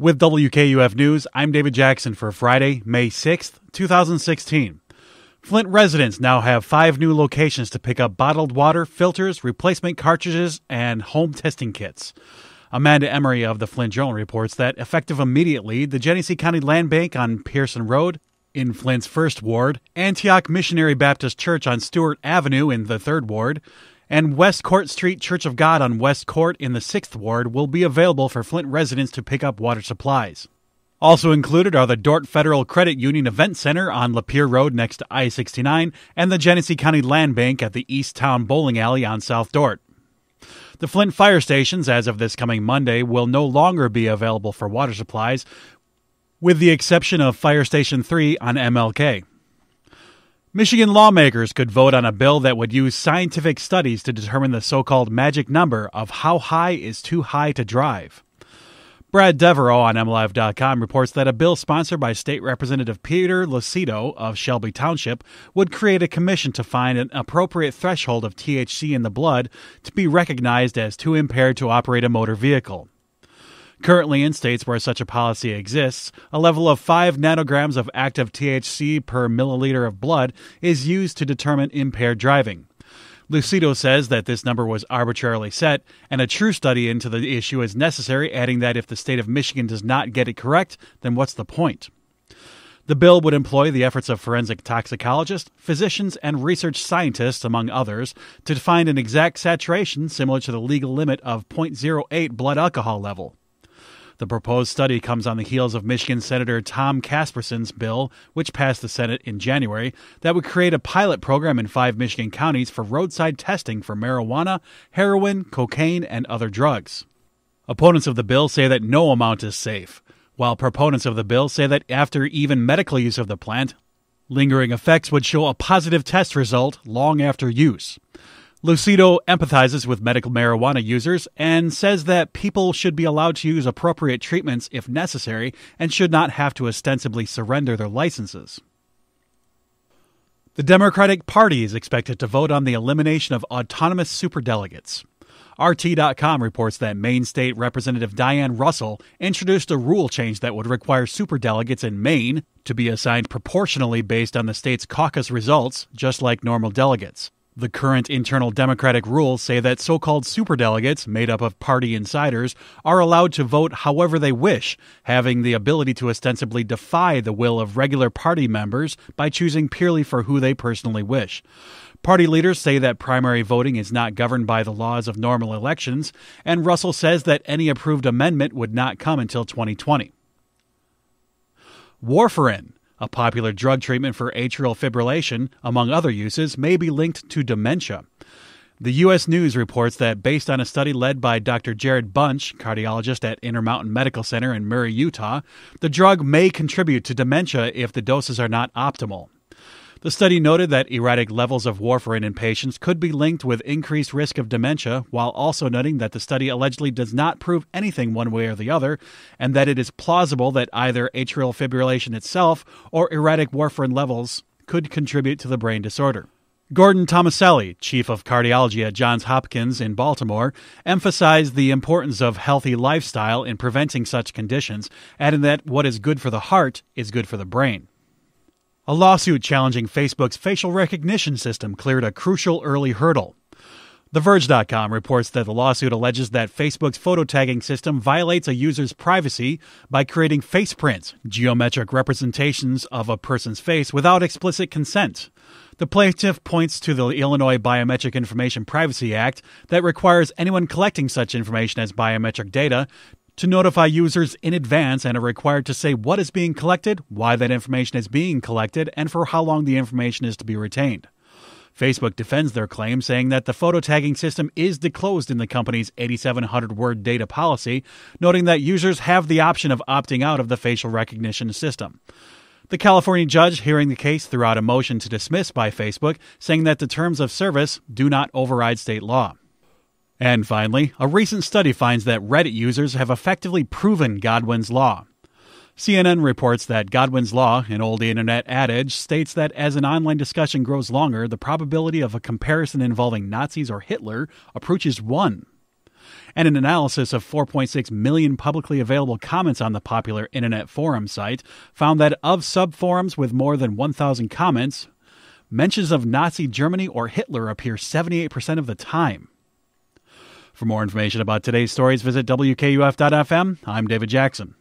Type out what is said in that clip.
With WKUF News, I'm David Jackson for Friday, May 6th, 2016. Flint residents now have five new locations to pick up bottled water, filters, replacement cartridges, and home testing kits. Amanda Emery of the Flint Journal reports that effective immediately, the Genesee County Land Bank on Pierson Road in Flint's First Ward, Antioch Missionary Baptist Church on Stewart Avenue in the Third Ward, and West Court Street Church of God on West Court in the 6th Ward will be available for Flint residents to pick up water supplies. Also included are the Dort Federal Credit Union Event Center on Lapeer Road next to I 69 and the Genesee County Land Bank at the East Town Bowling Alley on South Dort. The Flint fire stations, as of this coming Monday, will no longer be available for water supplies, with the exception of Fire Station 3 on MLK. Michigan lawmakers could vote on a bill that would use scientific studies to determine the so called magic number of how high is too high to drive. Brad Devereaux on MLive.com reports that a bill sponsored by State Representative Peter Lucido of Shelby Township would create a commission to find an appropriate threshold of THC in the blood to be recognized as too impaired to operate a motor vehicle. Currently, in states where such a policy exists, a level of 5 nanograms of active THC per milliliter of blood is used to determine impaired driving. Lucido says that this number was arbitrarily set, and a true study into the issue is necessary, adding that if the state of Michigan does not get it correct, then what's the point? The bill would employ the efforts of forensic toxicologists, physicians, and research scientists, among others, to find an exact saturation similar to the legal limit of 0.08 blood alcohol level. The proposed study comes on the heels of Michigan Senator Tom Casperson's bill, which passed the Senate in January, that would create a pilot program in five Michigan counties for roadside testing for marijuana, heroin, cocaine, and other drugs. Opponents of the bill say that no amount is safe, while proponents of the bill say that after even medical use of the plant, lingering effects would show a positive test result long after use. Lucido empathizes with medical marijuana users and says that people should be allowed to use appropriate treatments if necessary and should not have to ostensibly surrender their licenses. The Democratic Party is expected to vote on the elimination of autonomous superdelegates. RT.com reports that Maine State Representative Diane Russell introduced a rule change that would require superdelegates in Maine to be assigned proportionally based on the state's caucus results, just like normal delegates. The current internal Democratic rules say that so called superdelegates, made up of party insiders, are allowed to vote however they wish, having the ability to ostensibly defy the will of regular party members by choosing purely for who they personally wish. Party leaders say that primary voting is not governed by the laws of normal elections, and Russell says that any approved amendment would not come until 2020. Warfarin a popular drug treatment for atrial fibrillation, among other uses, may be linked to dementia. The U.S. News reports that based on a study led by Dr. Jared Bunch, cardiologist at Intermountain Medical Center in Murray, Utah, the drug may contribute to dementia if the doses are not optimal. The study noted that erratic levels of warfarin in patients could be linked with increased risk of dementia, while also noting that the study allegedly does not prove anything one way or the other, and that it is plausible that either atrial fibrillation itself or erratic warfarin levels could contribute to the brain disorder. Gordon Tomaselli, chief of cardiology at Johns Hopkins in Baltimore, emphasized the importance of healthy lifestyle in preventing such conditions, adding that what is good for the heart is good for the brain. A lawsuit challenging Facebook's facial recognition system cleared a crucial early hurdle. TheVerge.com reports that the lawsuit alleges that Facebook's photo tagging system violates a user's privacy by creating face prints, geometric representations of a person's face without explicit consent. The plaintiff points to the Illinois Biometric Information Privacy Act that requires anyone collecting such information as biometric data to notify users in advance and are required to say what is being collected, why that information is being collected, and for how long the information is to be retained. Facebook defends their claim, saying that the photo tagging system is disclosed in the company's 8,700 word data policy, noting that users have the option of opting out of the facial recognition system. The California judge hearing the case threw out a motion to dismiss by Facebook, saying that the terms of service do not override state law. And finally, a recent study finds that Reddit users have effectively proven Godwin's Law. CNN reports that Godwin's Law, an old internet adage, states that as an online discussion grows longer, the probability of a comparison involving Nazis or Hitler approaches one. And an analysis of 4.6 million publicly available comments on the popular internet forum site found that of subforums with more than 1,000 comments, mentions of Nazi Germany or Hitler appear 78% of the time. For more information about today's stories, visit WKUF.FM. I'm David Jackson.